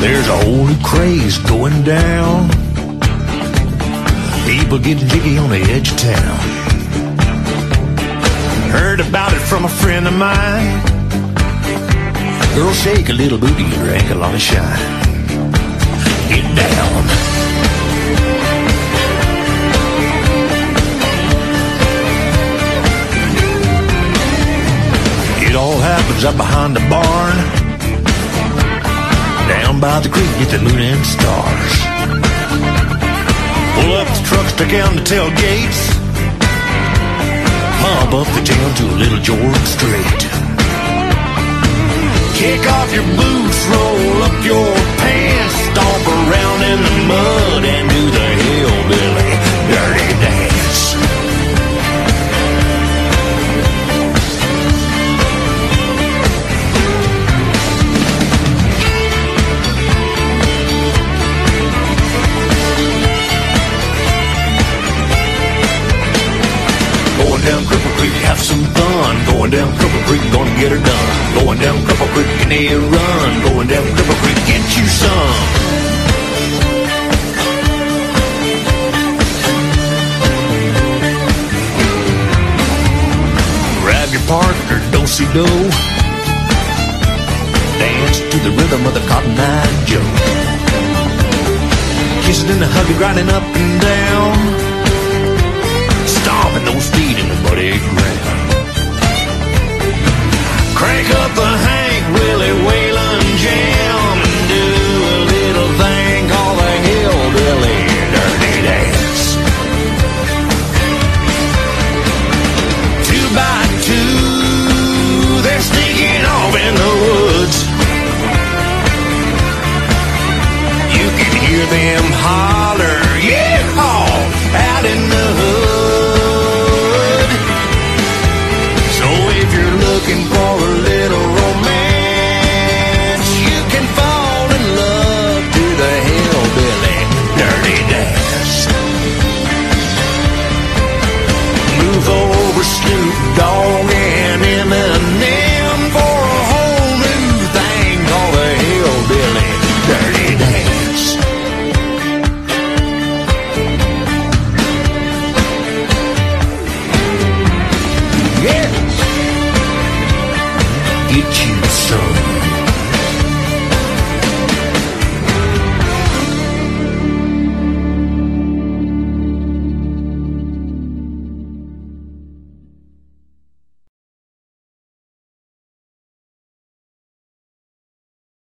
There's a whole new craze going down. People getting jiggy on the edge of town. Heard about it from a friend of mine. Girl, shake a little booty, drink a lot of shine. Get down. It all happens up behind the barn. By the creek get the moon and stars. Pull up the truck, stick down the tailgates. Pump up the town to a little George Strait. Kick off your boots, roll up your pants, stomp around in the mud Creek, have some fun. Going down Cripple Creek, gonna get her done. Going down Cripple Creek, in a run. Going down Cripple Creek, get you some. Grab your partner, do-si-do. Dance to the rhythm of the Cotton Eye Joe. Kissing and hugging, grinding up and down in the looking for a little get you so